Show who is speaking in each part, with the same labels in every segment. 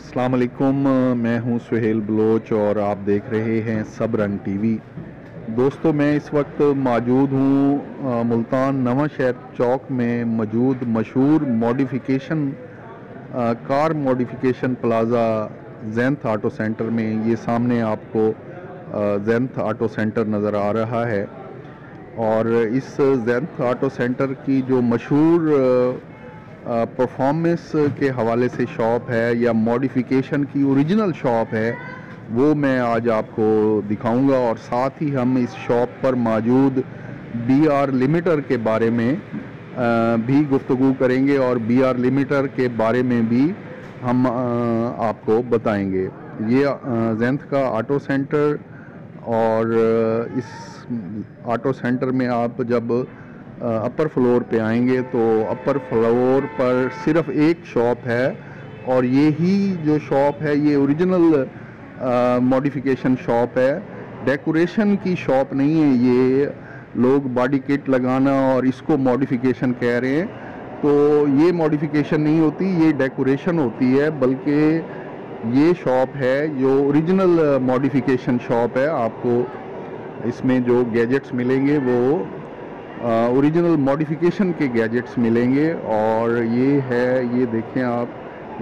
Speaker 1: वालेकुम मैं हूँ सुहेल बलोच और आप देख रहे हैं सब रंग टीवी। दोस्तों, मैं इस वक्त मौजूद हूँ मुल्तान नवा शहर चौक में मौजूद मशहूर modification car modification plaza Jainath auto centre में। ये सामने आपको जैनथ आटो सेंटर नज़र आ रहा है। और इस जैनथ आटो सेंटर की जो मशहूर परफॉर्मेंस के हवाले से शॉप है या मॉडिफिकेशन की ओरिजिनल शॉप है, वो मैं आज आपको दिखाऊँगा और साथ ही हम इस शॉप पर मौजूद बी आर लिमिटर के बारे में भी गुफ्तु करेंगे और बी आर लिमिटर के बारे में भी हम आपको बताएँगे। ये जेंथ का ऑटो सेंटर और इस ऑटो सेंटर में आप जब अपर फ्लोर पे आएँगे तो अपर फ्लोर पर सिर्फ़ एक शॉप है और ये ही जो शॉप है, ये ओरिजिनल मॉडिफिकेशन शॉप है। डेकोरेशन की शॉप नहीं है ये, लोग बॉडी किट लगाना और इसको मॉडिफिकेशन कह रहे हैं। तो ये मॉडिफिकेशन नहीं होती, ये डेकोरेशन होती है, बल्कि ये शॉप है, जो ओरिजिनल मॉडिफिकेशन शॉप है। आपको इसमें जो गैजेट्स मिलेंगे वो ओरिजिनल मॉडिफिकेशन के गैजेट्स मिलेंगे और ये है, ये देखें आप,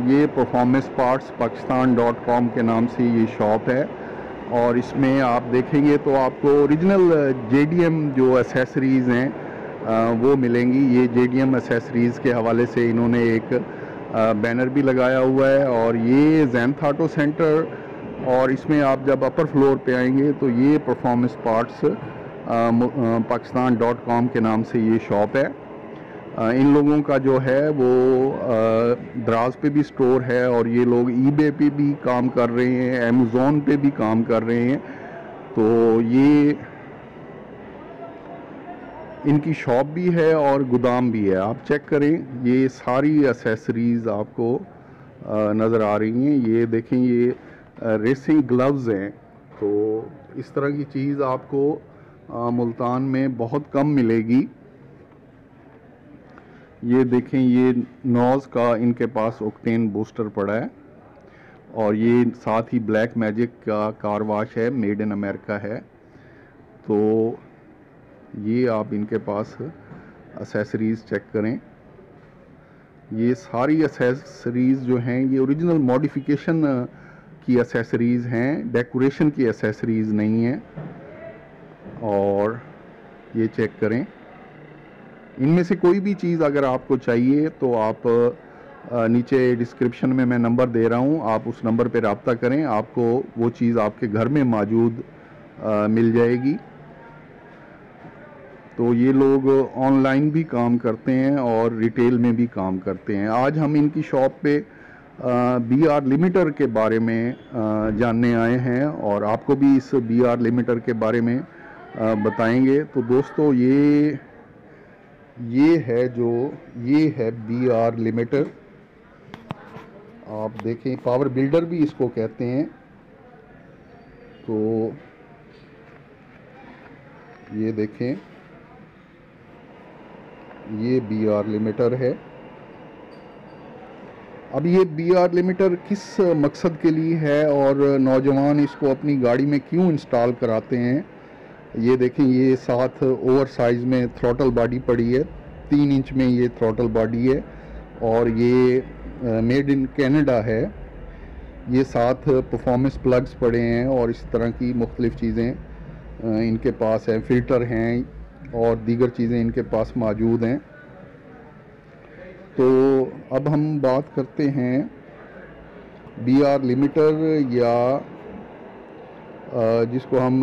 Speaker 1: ये performance parts Pakistan dot com के नाम से ये शॉप है। और इसमें आप देखेंगे तो आपको ओरिजिनल जेडीएम जो एसेसरीज़ हैं वो मिलेंगी। ये जेडीएम एसेसरीज़ के हवाले से इन्होंने एक बैनर भी लगाया हुआ है और ये जैनथाटो सेंटर और इसमें आप जब अपर फ्लोर पे आएँगे तो ये performance parts Pakistan dot com के नाम से ये शॉप है। इन लोगों का जो है वो द्राज पे भी स्टोर है और ये लोग ईबे पे भी काम कर रहे हैं अमेज़ोन पे भी काम कर रहे हैं। तो ये इनकी शॉप भी है और गोदाम भी है। आप चेक करें, ये सारी एसेसरीज़ आपको नज़र आ रही हैं। ये देखें, ये रेसिंग ग्लव्स हैं। तो इस तरह की चीज़ आपको मुल्तान में बहुत कम मिलेगी। ये देखें, ये नॉज का इनके पास ओक्टेन बूस्टर पड़ा है और ये साथ ही ब्लैक मैजिक का कार वाश है मेड इन अमेरिका है। तो ये आप इनके पास एसेसरीज़ चेक करें। ये सारी एसेसरीज़ जो हैं, ये ओरिजिनल मॉडिफिकेशन की एसेसरीज़ हैं डेकोरेशन की एसेसरीज़ नहीं हैं। और ये चेक करें। इनमें से कोई भी चीज़ अगर आपको चाहिए तो आप नीचे डिस्क्रिप्शन में मैं नंबर दे रहा हूँ। आप उस नंबर पर रबता करें। आपको वो चीज़ आपके घर में मौजूद मिल जाएगी। तो ये लोग ऑनलाइन भी काम करते हैं और रिटेल में भी काम करते हैं। आज हम इनकी शॉप पे बी आर लिमिटर के बारे में आ, जानने आए हैं और आपको भी इस बी आर लिमिटर के बारे में बताएँगे। तो दोस्तों, ये ये है जो, ये है बी आर लिमिटर आप देखें पावर बिल्डर भी इसको कहते हैं। तो ये देखें, ये बी आर लिमिटर है। अब ये बी आर लिमिटर किस मकसद के लिए है और नौजवान इसको अपनी गाड़ी में क्यों इंस्टॉल कराते हैं? ये देखें, ये साथ ओवर साइज़ में थ्रोटल बॉडी पड़ी है। तीन इंच में ये थ्रोटल बॉडी है और ये मेड इन कनाडा है। ये साथ परफॉर्मेंस प्लग्स पड़े हैं और इस तरह की मुख्तलिफ़ चीज़ें इनके पास हैं फ़िल्टर हैं और दीगर चीज़ें इनके पास मौजूद हैं। तो अब हम बात करते हैं बी आर लिमिटर या जिसको हम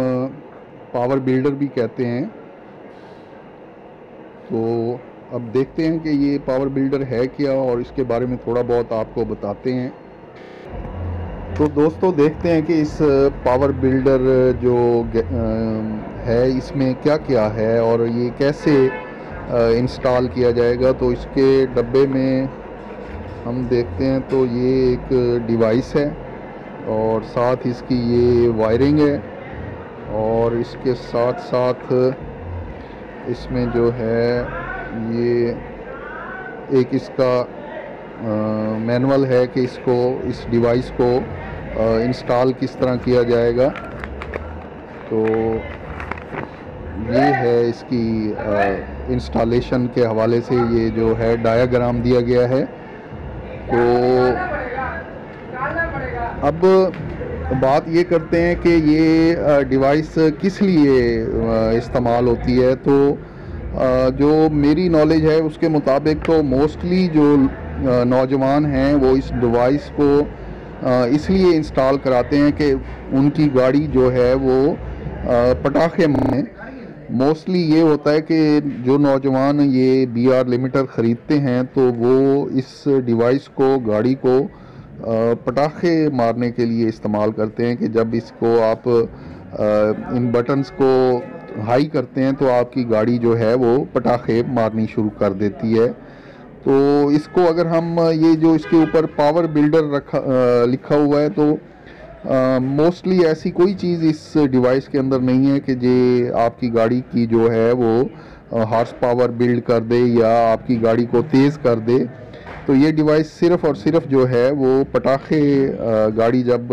Speaker 1: पावर बिल्डर भी कहते हैं। तो अब देखते हैं कि ये पावर बिल्डर है क्या और इसके बारे में थोड़ा बहुत आपको बताते हैं। तो दोस्तों देखते हैं कि इस पावर बिल्डर जो है, इसमें क्या क्या है और ये कैसे इंस्टॉल किया जाएगा। तो इसके डब्बे में हम देखते हैं तो ये एक डिवाइस है और साथ इसकी ये वायरिंग है। और इसके साथ साथ इसमें जो है, ये एक इसका मैनुअल है कि इसको, इस डिवाइस को इंस्टॉल किस तरह किया जाएगा। तो ये है इसकी इंस्टॉलेशन के हवाले से ये जो है डायाग्राम दिया गया है। तो अब बात ये करते हैं कि ये डिवाइस किस लिए इस्तेमाल होती है? तो जो मेरी नॉलेज है, उसके मुताबिक तो मोस्टली जो नौजवान हैं, वो इस डिवाइस को इसलिए इंस्टॉल कराते हैं कि उनकी गाड़ी जो है, वो पटाखे में मोस्टली ये होता है कि जो नौजवान ये बी आर लिमिटर ख़रीदते हैं तो वो इस डिवाइस को, गाड़ी को पटाखे मारने के लिए इस्तेमाल करते हैं कि जब इसको आप इन बटन्स को हाई करते हैं तो आपकी गाड़ी जो है वो पटाखे मारनी शुरू कर देती है। तो इसको अगर हम ये जो इसके ऊपर पावर बिल्डर रखा लिखा हुआ है तो मोस्टली uh, ऐसी कोई चीज़ इस डिवाइस के अंदर नहीं है कि जे आपकी गाड़ी की जो है वो हॉर्स पावर बिल्ड कर दे या आपकी गाड़ी को तेज़ कर दे। तो ये डिवाइस सिर्फ़ और सिर्फ़ जो है, वो पटाखे गाड़ी जब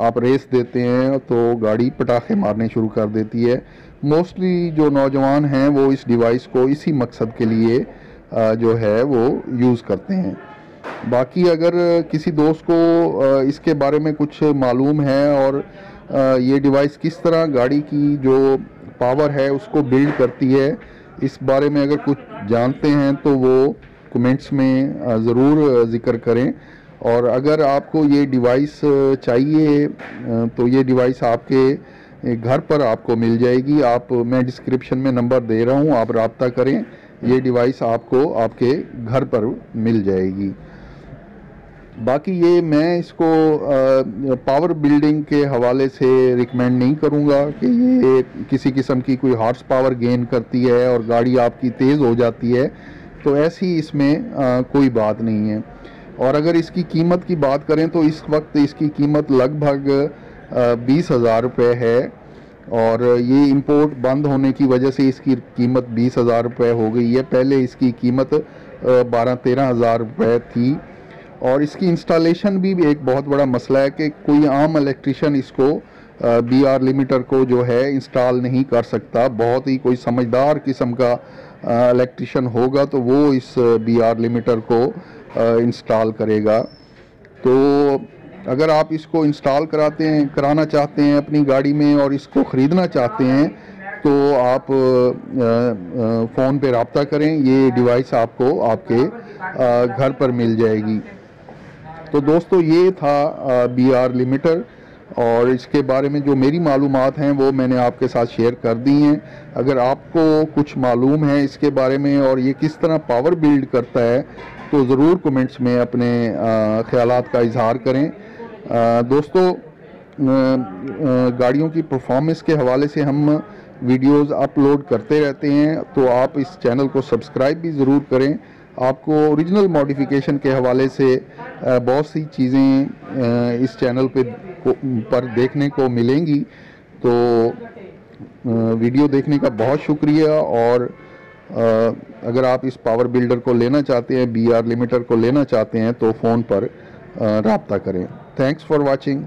Speaker 1: आप रेस देते हैं तो गाड़ी पटाखे मारने शुरू कर देती है। मोस्टली जो नौजवान हैं, वो इस डिवाइस को इसी मकसद के लिए जो है, वो यूज़ करते हैं। बाकी अगर किसी दोस्त को इसके बारे में कुछ मालूम है और ये डिवाइस किस तरह गाड़ी की जो पावर है, उसको बिल्ड करती है इस बारे में अगर कुछ जानते हैं तो वो कमेंट्स में ज़रूर ज़िक्र करें। और अगर आपको ये डिवाइस चाहिए तो ये डिवाइस आपके घर पर आपको मिल जाएगी। आप, मैं डिस्क्रिप्शन में नंबर दे रहा हूँ, आप रबता करें। ये डिवाइस आपको आपके घर पर मिल जाएगी। बाकी ये मैं इसको पावर बिल्डिंग के हवाले से रिकमेंड नहीं करूँगा कि ये किसी किस्म की कोई हॉर्स पावर गेन करती है और गाड़ी आपकी तेज़ हो जाती है तो ऐसी इसमें आ, कोई बात नहीं है। और अगर इसकी कीमत की बात करें तो इस वक्त इसकी कीमत लगभग बीस हज़ार रुपये है और ये इंपोर्ट बंद होने की वजह से इसकी कीमत बीस हज़ार रुपये हो गई है। पहले इसकी कीमत बारह तेरह हज़ार रुपये थी। और इसकी इंस्टॉलेशन भी एक बहुत बड़ा मसला है कि कोई आम इलेक्ट्रिशियन इसको बी आर लिमिटर को जो है इंस्टॉल नहीं कर सकता। बहुत ही कोई समझदार किस्म का इलेक्ट्रिशियन होगा तो वो इस बी आर लिमिटर को इंस्टॉल करेगा। तो अगर आप इसको इंस्टॉल कराते हैं, कराना चाहते हैं अपनी गाड़ी में और इसको ख़रीदना चाहते हैं तो आप फ़ोन पे रबता करें। ये डिवाइस आपको आपके घर पर मिल जाएगी। तो दोस्तों ये था बी आर लिमिटर और इसके बारे में जो मेरी मालूम हैं वो मैंने आपके साथ शेयर कर दी हैं। अगर आपको कुछ मालूम है इसके बारे में और ये किस तरह पावर बिल्ड करता है तो ज़रूर कमेंट्स में अपने ख्याल का इजहार करें। आ, दोस्तों गाड़ियों की परफॉर्मेंस के हवाले से हम वीडियोस अपलोड करते रहते हैं तो आप इस चैनल को सब्सक्राइब भी ज़रूर करें। आपको ओरिजिनल मॉडिफिकेशन के हवाले से बहुत सी चीज़ें इस चैनल पे पर देखने को मिलेंगी। तो वीडियो देखने का बहुत शुक्रिया और अगर आप इस पावर बिल्डर को लेना चाहते हैं बी आर लिमिटर को लेना चाहते हैं तो फ़ोन पर रबता करें। Thanks for watching